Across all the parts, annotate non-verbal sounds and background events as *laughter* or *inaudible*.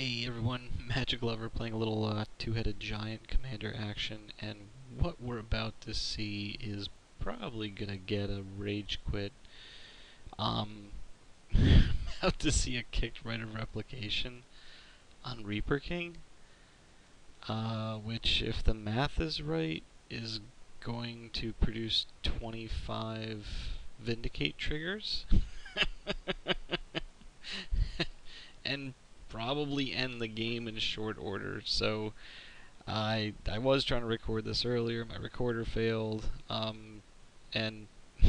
Hey everyone, *laughs* Magic Lover playing a little uh, two-headed giant commander action, and what we're about to see is probably gonna get a rage quit. Um, *laughs* about to see a kicked Rite of Replication on Reaper King, uh, which, if the math is right, is going to produce 25 Vindicate triggers. *laughs* and probably end the game in short order. So I I was trying to record this earlier. My recorder failed, um, and *laughs*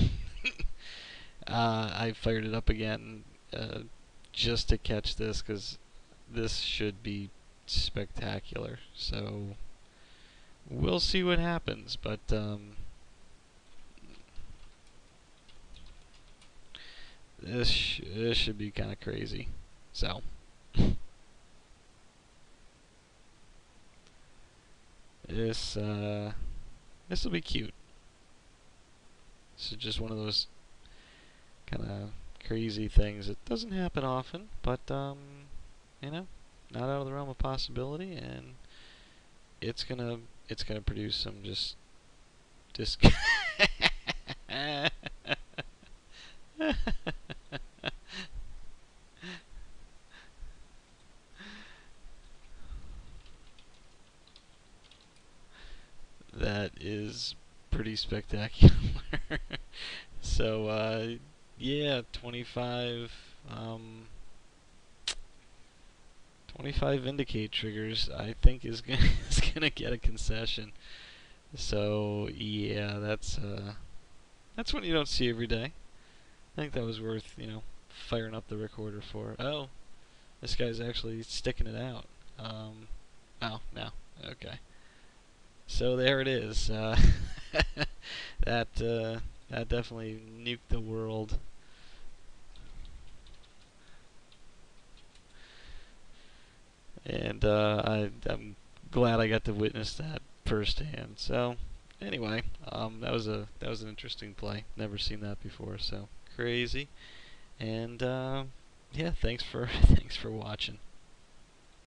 uh, I fired it up again uh, just to catch this because this should be spectacular. So we'll see what happens, but. Um, this, sh this should be kind of crazy. So. This, uh, this will be cute. This is just one of those kind of crazy things. It doesn't happen often, but, um, you know, not out of the realm of possibility, and it's gonna, it's gonna produce some just, just *laughs* *laughs* that is pretty spectacular. *laughs* so, uh, yeah, 25, um, 25 Vindicate triggers, I think is gonna, *laughs* gonna get a concession. So, yeah, that's, uh, that's what you don't see every day. I think that was worth, you know, firing up the recorder for. Oh, this guy's actually sticking it out. Um, oh, no, okay. So there it is. Uh, *laughs* that uh, that definitely nuked the world. And uh, I, I'm glad I got to witness that firsthand. So anyway, um, that was a that was an interesting play. Never seen that before. So crazy. And uh, yeah, thanks for *laughs* thanks for watching.